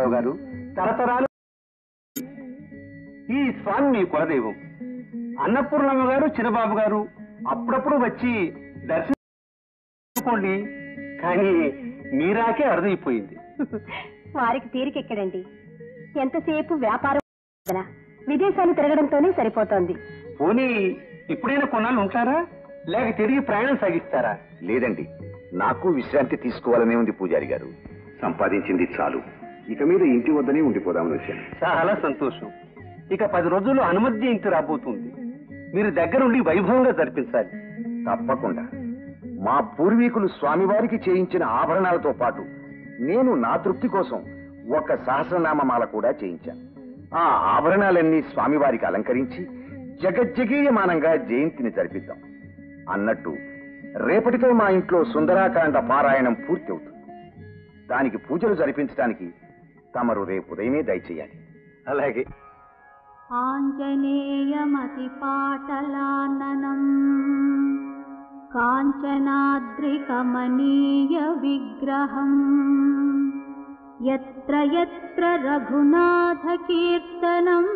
నాగరావు గారు తరతరాలు. ఈ స్వామి మీ కులదైవం. అన్నపూర్ణమ్మ గారు చిన్నబాబు గారు అప్పుడప్పుడు వచ్చి దర్శించుకోండి కానీ మీరాకే అరుదైపోయింది. వారికి తీరికెక్కడండి. ఎంతసేపు వ్యాపారం. విదేశాలు తిరగడంతోనే సరిపోతోంది. పోనీ ఇప్పుడైనా కొన్నాళ్ళు ఉంటారా? లేక తిరిగి ప్రయాణం సాగిస్తారా? లేదండి. నాకు విశ్రాంతి తీసుకోవాలనే ఉంది పూజారి గారు. సంపాదించింది చాలు. ఇక మీద ఇంటి వద్దనే ఉండిపోదామని వచ్చాను చాలా సంతోషం. ఇక పది రోజుల్లో అనుమతి జయంతి రాబోతుంది. మీరు దగ్గరుండి వైభవంగా జరిపించాలి. తప్పకుండా. మా పూర్వీకులు స్వామివారికి చేయించిన ఆభరణాలతో పాటు నేను నా తృప్తి కోసం ఒక సహస్రనామమాల కూడా చేయించాను ఆ ఆభరణాలన్నీ స్వామివారికి అలంకరించి జగజ్జగీయమానంగా జయంతిని జరిపిద్దాం. అన్నట్టు రేపటితో మా ఇంట్లో సుందరాకాండ పారాయణం పూర్తి అవుతుంది దానికి పూజలు జరిపించడానికి తమరు రేపు ఉదయమే దయచేయాలి. అలాగే. ఆంజనేయమతి పాటలాననం కాంచనాద్రికమనీయ విగ్రహం यत्र यत्र रघुनाथकीर्तनम्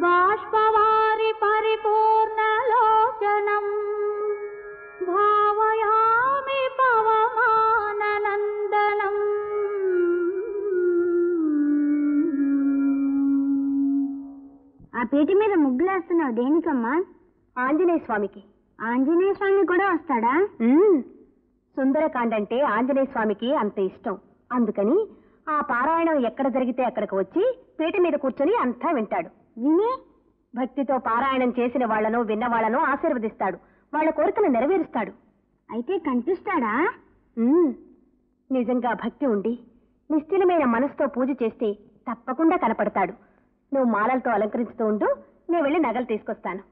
बाष्पवारि परिपूर्ण परिपूर्णलोचनम् भावयामि पवमाननन्दनम् ఆ పీట మీద ముగ్గులేస్తున్నావు దేనికమ్మా ఆంజనేయ స్వామికి ఆంజనేయ స్వామి కూడా వస్తాడా సుందరకాండ అంటే ఆంజనేయ స్వామికి అంత ఇష్టం అందుకని ఆ పారాయణం ఎక్కడ జరిగితే అక్కడికి వచ్చి పీట మీద కూర్చొని అంతా వింటాడు విని భక్తితో పారాయణం చేసిన వాళ్ళను విన్న వాళ్ళను ఆశీర్వదిస్తాడు. వాళ్ళ కోరికలు నెరవేరుస్తాడు. అయితే కనిపిస్తాడా? నిజంగా భక్తి ఉండి నిశ్చలమైన మనసుతో పూజ చేస్తే తప్పకుండా కనపడతాడు. నువ్వు మాలలతో అలంకరించుతూ ఉండు నేను వెళ్ళి నగలు తీసుకొస్తాను.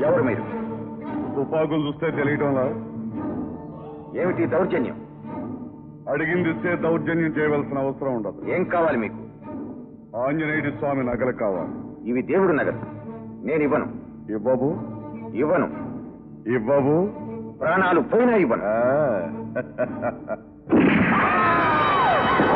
ఎవరు మీరు? తుపాకులు చూస్తే తెలియటంలా ఏమిటి దౌర్జన్యం? అడిగింది ఇస్తే దౌర్జన్యం చేయవలసిన అవసరం ఉండదు. ఏం కావాలి మీకు? ఆంజనేయుడి స్వామి నగలు కావాలి. ఇవి దేవుడు నగదు నేను ఇవ్వను. ఇవ్వబు. ఇవ్వను. ఇవ్వబు. ప్రాణాలు పోయినా ఇవ్వను.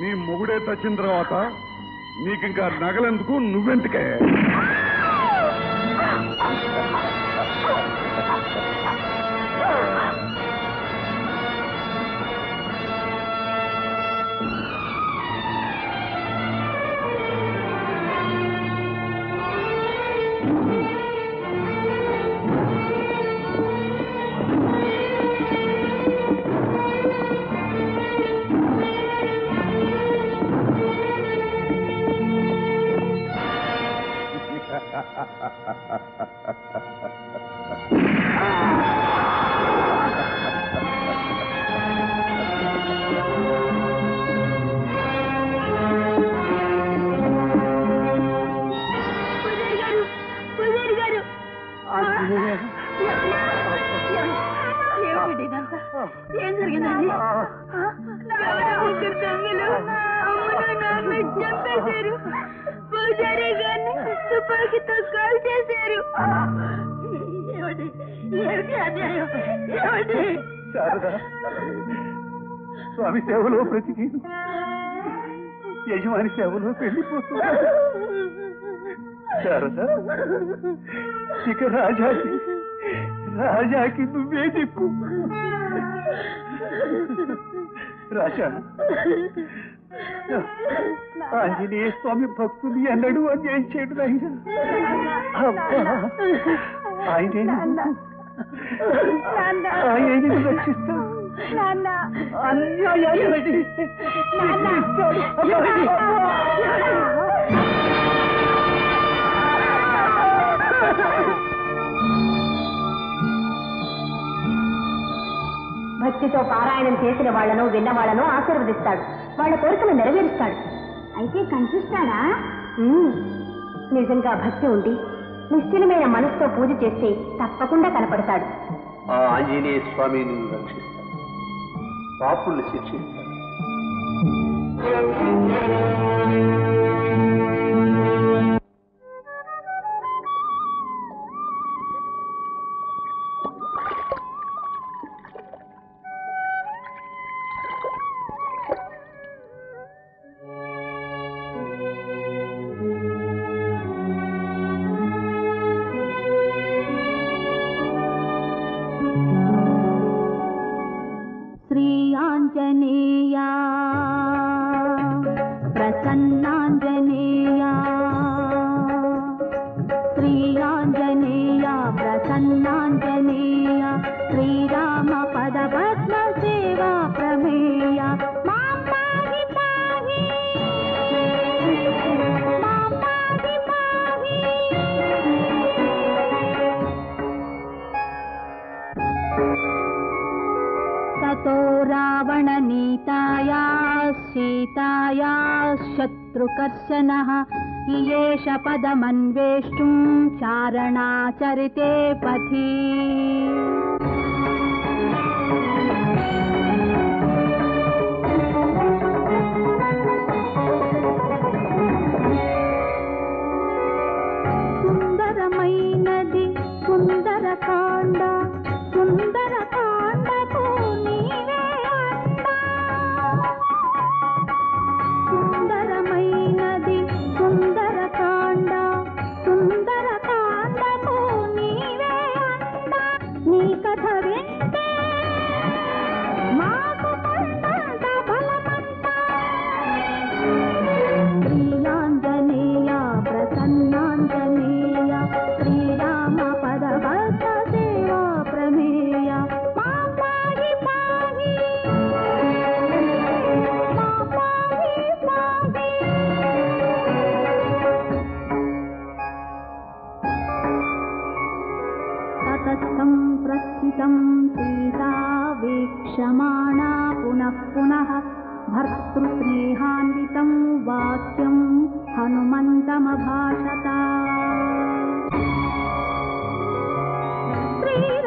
నీ మొగుడే తచ్చిన తర్వాత నీకింకా నగలెందుకు? నువ్వెందుకే? తుపాకీతో కాల్ చేశారు. స్వామి సేవలో బ్రతికి యజమాని సేవలో వెళ్ళిపోతున్నా శారదా ఇక రాజాకి రాజాకి నువ్వే దిక్కు రాజా ఆంజనేయ స్వామి భక్తులు ఎన్నడూ అన్యాయం చేయడు ఆయన రక్షిస్తాడు. భక్తితో పారాయణం చేసిన వాళ్ళను విన్న వాళ్ళను ఆశీర్వదిస్తాడు. వాళ్ళ కోరికను నెరవేరుస్తాడు. అయితే కనిపిస్తాడా? నిజంగా భక్తి ఉండి నిశ్చలమైన మనసుతో పూజ చేస్తే తప్పకుండా కనపడతాడు. ఆ స్వామి నిన్ను రక్షిస్తాడు. పాపుల్ని శిక్షిస్తాడు. अन्नाञ्जनेया श्रीरामपदपद्मसेवा प्रमेया। ततो रावणनीताया सीताया शत्रुकर्शनः इयेष पदमन्वेष्टुम् चारणाचरिते पथि। समभाषता श्री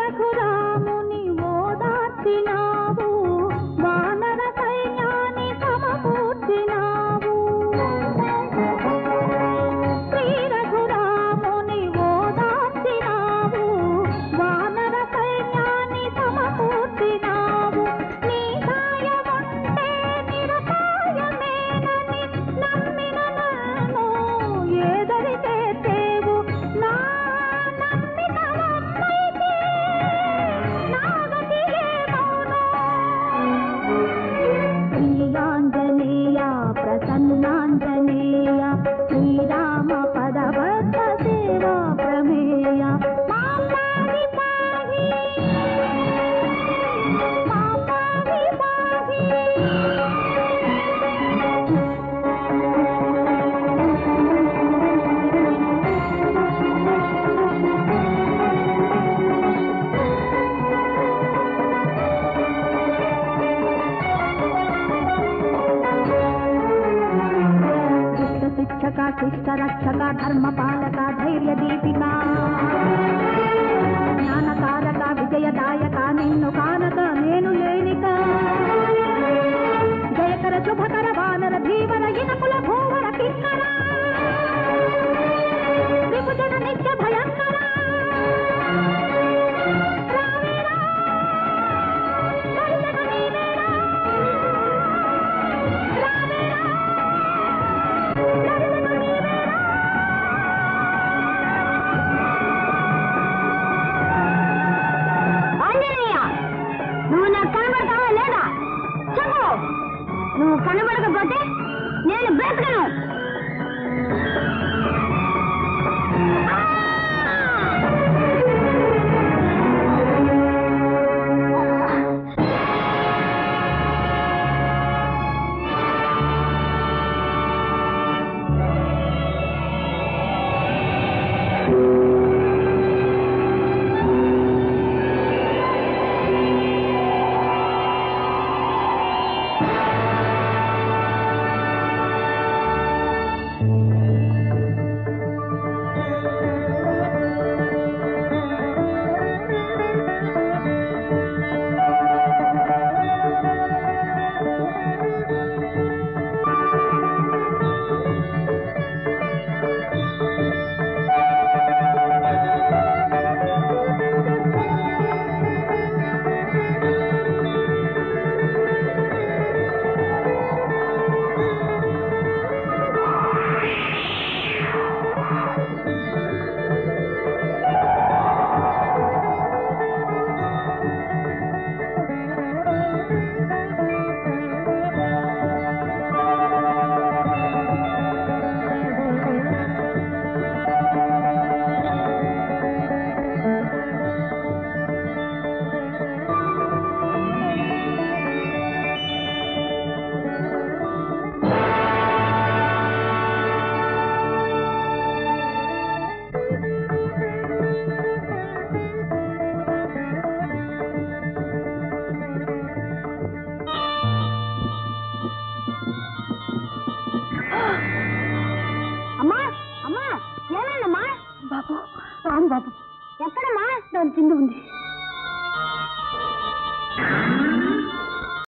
धर्म